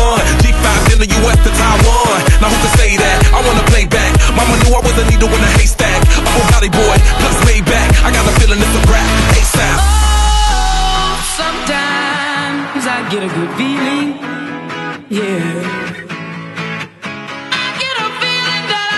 Sun. G5 in the US to Taiwan. Now who can say that? I wanna play back. Mama knew I was a needle in a haystack. A whole boy, plus way back. I got a feeling it's a rap. ASAP. Oh, sometimes I get a good feeling, yeah. Get a feeling that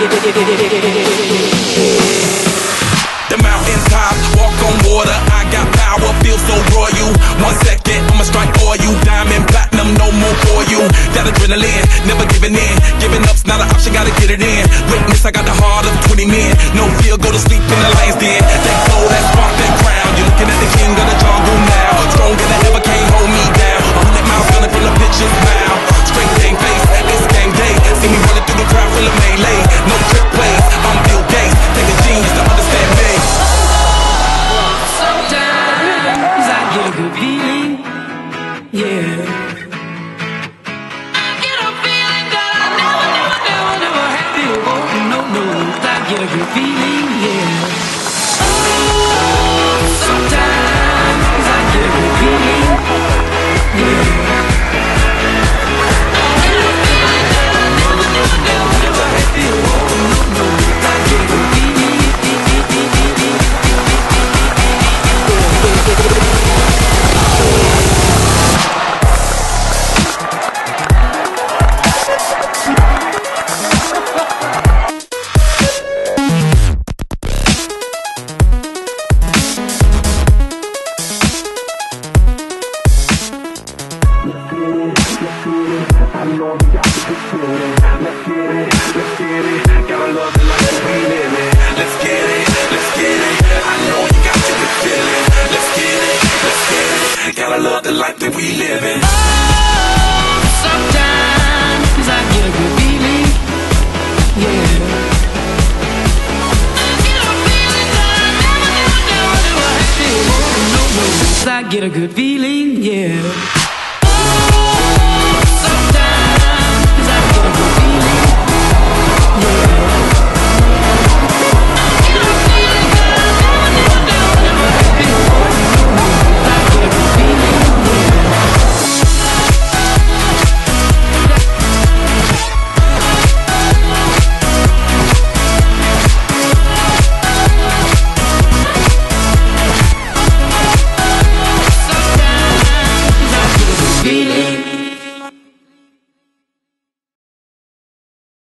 The mountaintop, walk on water. I got power, feel so royal. One second, I'ma strike for you. Diamond, platinum, no more for you. That adrenaline, never giving in. Giving up's not an option, gotta get it in. Witness, I got the heart of 20 men. No fear, go to sleep in the lion's den. That feeling, yeah. Oh, Let's get it, let's get it. Gotta love the life that we live in Let's get it, let's get it I know you got to feeling. Let's get it, let's get it. Gotta love the life that we live in. Sometimes I get a good feeling, yeah. I feeling I I get a good feeling, yeah.